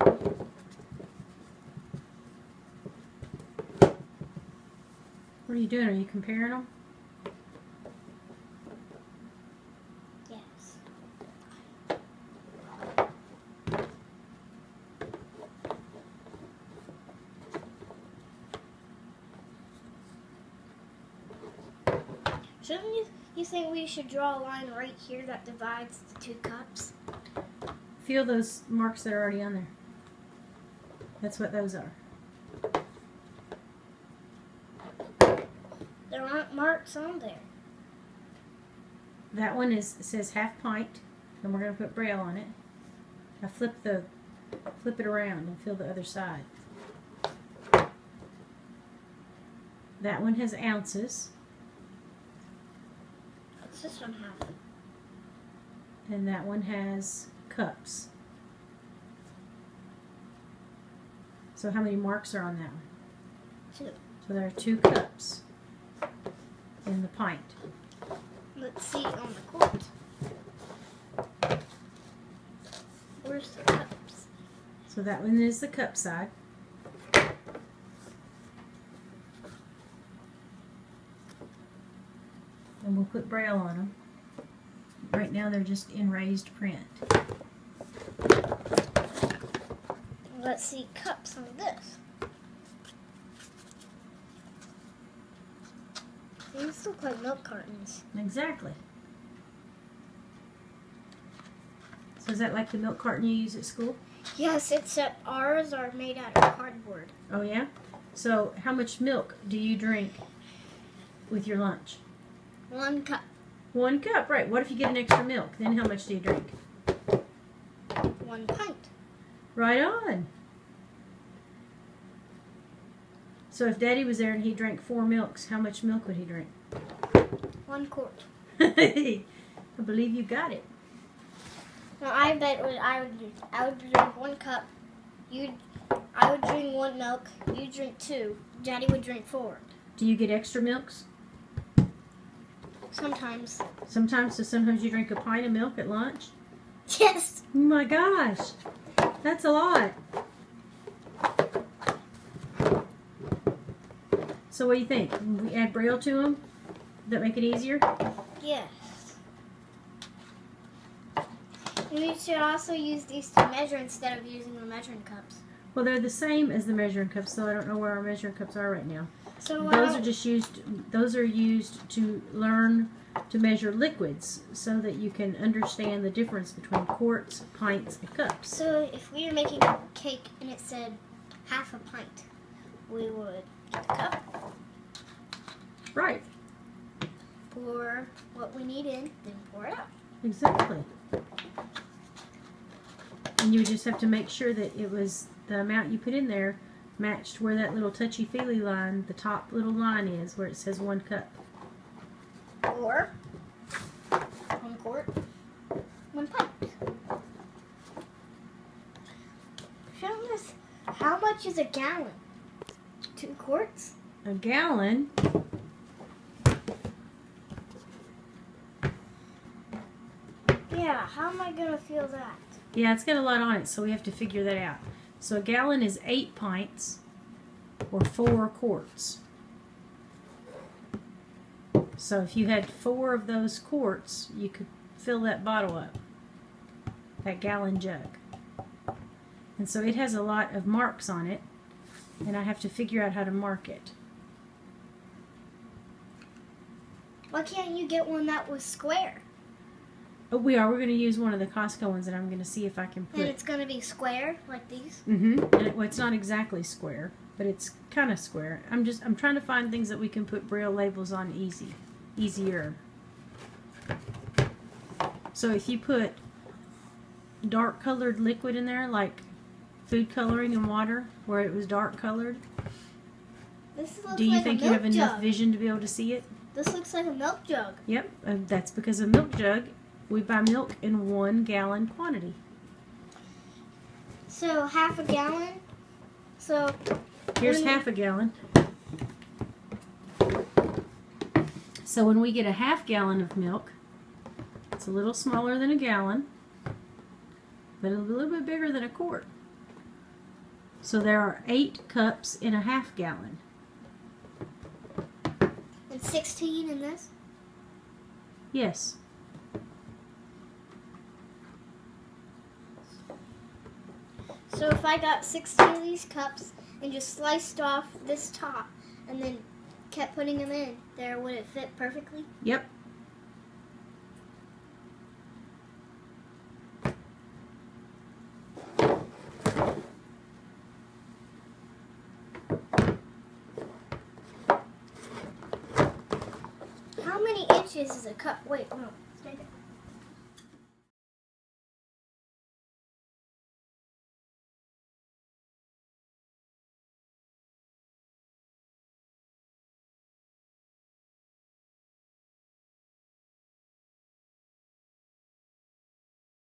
What are you doing? Are you comparing them? Shouldn't you, you think we should draw a line right here that divides the two cups? Feel those marks that are already on there. That's what those are. There aren't marks on there. That one is says half pint, and we're gonna put braille on it. Now flip the flip it around and feel the other side. That one has ounces, What's this one have? and that one has cups. So how many marks are on that one? Two. So there are two cups in the pint. Let's see on the quart. Where's the cups? So that one is the cup side. And we'll put braille on them. Right now they're just in raised print. Let's see cups on this. These look like milk cartons. Exactly. So is that like the milk carton you use at school? Yes, except ours are made out of cardboard. Oh yeah? So how much milk do you drink with your lunch? One cup. One cup, right. What if you get an extra milk? Then how much do you drink? One pint. Right on. So if Daddy was there and he drank four milks, how much milk would he drink? One quart. I believe you got it. No, I bet what I would do. I would drink one cup. You, I would drink one milk. You drink two. Daddy would drink four. Do you get extra milks? Sometimes. Sometimes, so sometimes you drink a pint of milk at lunch? Yes. Oh my gosh, that's a lot. So what do you think? We add braille to them? That make it easier? Yes. We should also use these to measure instead of using the measuring cups. Well, they're the same as the measuring cups, so I don't know where our measuring cups are right now. So Those are just used. Those are used to learn to measure liquids, so that you can understand the difference between quarts, pints, and cups. So if we were making a cake and it said half a pint, we would get the cup, Right. pour what we need in, then pour it out. Exactly. And you would just have to make sure that it was the amount you put in there matched where that little touchy feely line, the top little line is, where it says one cup. Or one quart, one pint. Show us how much is a gallon? Two quarts? A gallon. Yeah, how am I gonna feel that? Yeah, it's got a lot on it, so we have to figure that out. So a gallon is eight pints or four quarts. So if you had four of those quarts, you could fill that bottle up, that gallon jug. And so it has a lot of marks on it, and I have to figure out how to mark it. Why can't you get one that was square? Oh, we are. We're going to use one of the Costco ones, and I'm going to see if I can put. put. it's gonna be square like these. Mm-hmm. It, well, it's not exactly square, but it's kind of square. I'm just I'm trying to find things that we can put braille labels on easy, easier. So if you put dark colored liquid in there, like food coloring and water, where it was dark colored, This looks do you like think you have enough vision to be able to see it? This looks like a milk jug. Yep, uh, that's because a milk jug. We buy milk in one gallon quantity. So half a gallon. So Here's half a gallon. So when we get a half gallon of milk, it's a little smaller than a gallon, but a little bit bigger than a quart. So there are eight cups in a half gallon. And 16 in this? Yes. So if I got 16 of these cups and just sliced off this top and then kept putting them in, there would it fit perfectly? Yep. How many inches is a cup? Wait, no.